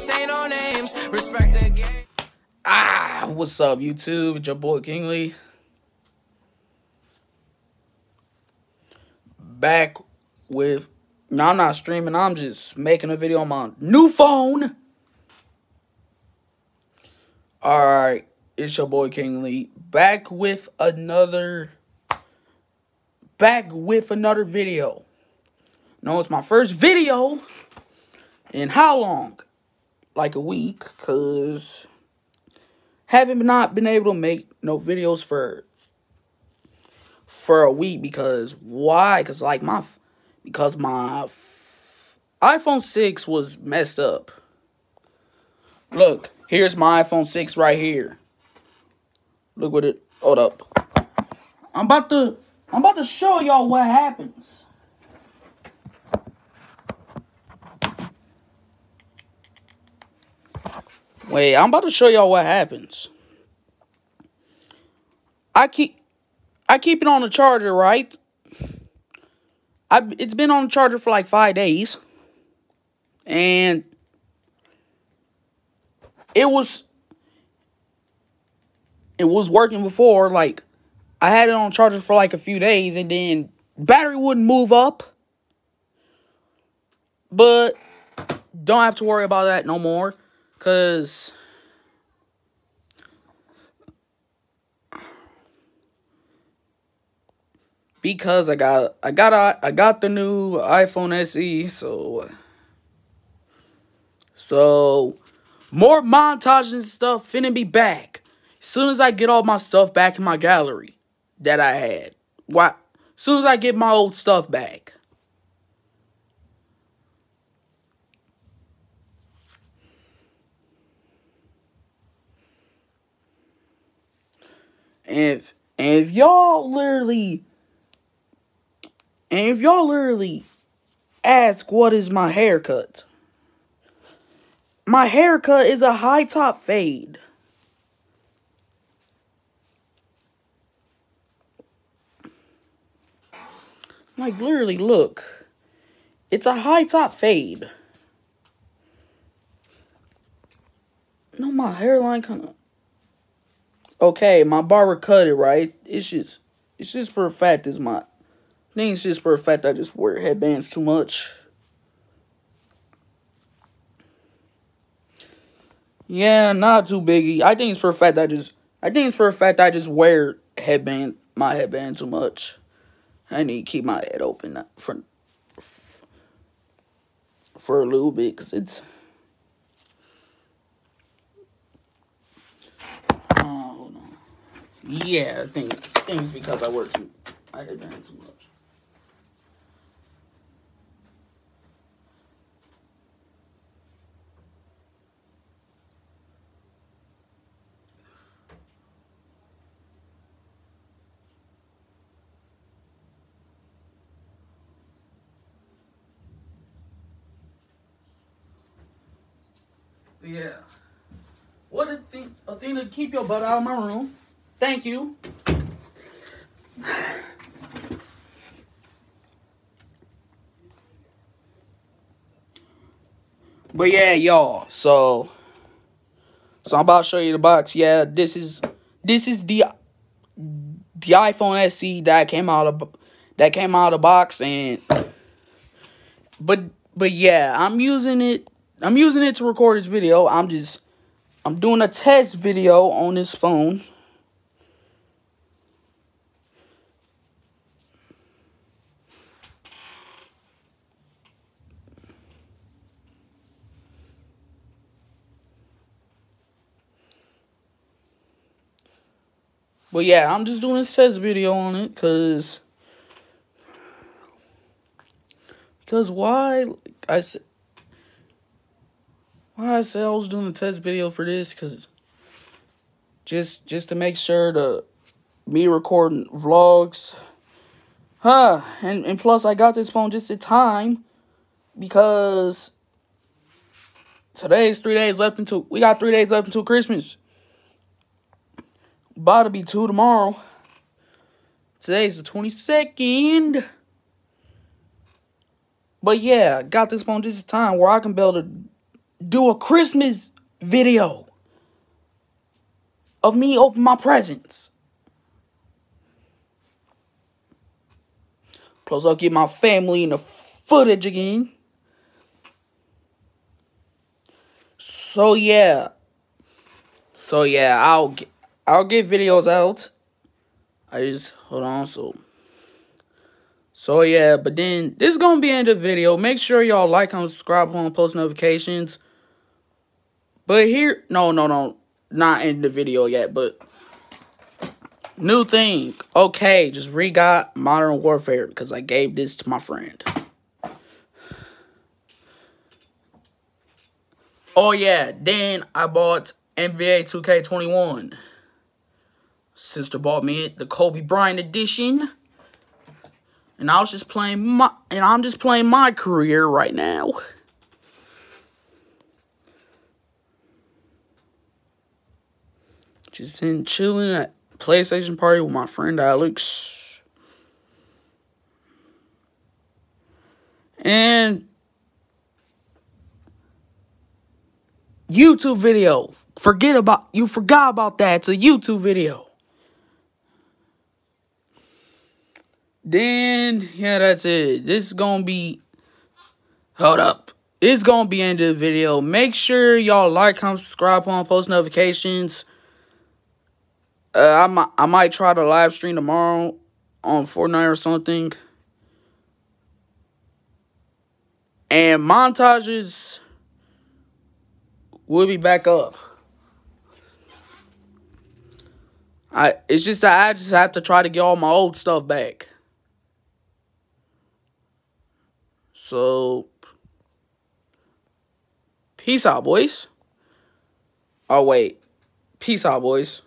say no names. Respect the game. Ah, what's up, YouTube? It's your boy Kingly. Back with. No, I'm not streaming. I'm just making a video on my new phone. Alright, it's your boy Kingly. Back with another. Back with another video. No, it's my first video. In how long? Like a week, because haven't not been able to make no videos for for a week because why? Because like my because my iPhone 6 was messed up. Look, here's my iPhone 6 right here. Look what it hold up. I'm about to I'm about to show y'all what happens. Wait, I'm about to show y'all what happens. I keep I keep it on the charger, right? I it's been on the charger for like 5 days. And it was it was working before like I had it on charger for like a few days and then battery wouldn't move up. But don't have to worry about that no more. Cause because I got I got I got the new iPhone SE, so so more montages and stuff finna be back. As soon as I get all my stuff back in my gallery that I had. Why as soon as I get my old stuff back. If, and if y'all literally, and if y'all literally ask what is my haircut, my haircut is a high top fade. Like literally, look, it's a high top fade. No, my hairline kind of okay, my barber cut it right. It's just it's just for a fact is my I think it's just for a fact I just wear headbands too much. Yeah, not too biggie. I think it's for a fact I just I think it's for a fact I just wear headband my headband too much. I need to keep my head open uh, for for a little bit because it's Yeah, things it's because I work too. I done too much. Yeah. What a thing a thing to keep your butt out of my room. Thank you. But yeah, y'all. So, so I'm about to show you the box. Yeah, this is this is the the iPhone SE that came out of that came out of the box, and but but yeah, I'm using it. I'm using it to record this video. I'm just I'm doing a test video on this phone. But yeah, I'm just doing this test video on it because because why I said why I said I was doing a test video for this because just just to make sure to me recording vlogs huh and and plus I got this phone just in time because today's three days left until we got three days left until Christmas about to be two tomorrow. Today's the 22nd. But yeah, got this phone just time where I can be able to do a Christmas video of me open my presents. Plus, I'll get my family in the footage again. So yeah. So yeah, I'll get, I'll get videos out. I just hold on so so yeah, but then this is gonna be in the video. Make sure y'all like, and subscribe, on post notifications. But here, no, no, no, not in the video yet. But new thing, okay, just re got Modern Warfare because I gave this to my friend. Oh yeah, then I bought NBA 2K21. Sister bought me the Kobe Bryant edition. And I was just playing my and I'm just playing my career right now. Just in chilling at PlayStation party with my friend Alex. And YouTube video. Forget about you forgot about that. It's a YouTube video. Then, yeah, that's it. This is going to be... Hold up. It's going to be end of the video. Make sure y'all like, comment, subscribe, on post notifications. Uh, I, might, I might try to live stream tomorrow on Fortnite or something. And montages will be back up. I it's just that I just have to try to get all my old stuff back. So, peace out, boys. Oh, wait. Peace out, boys.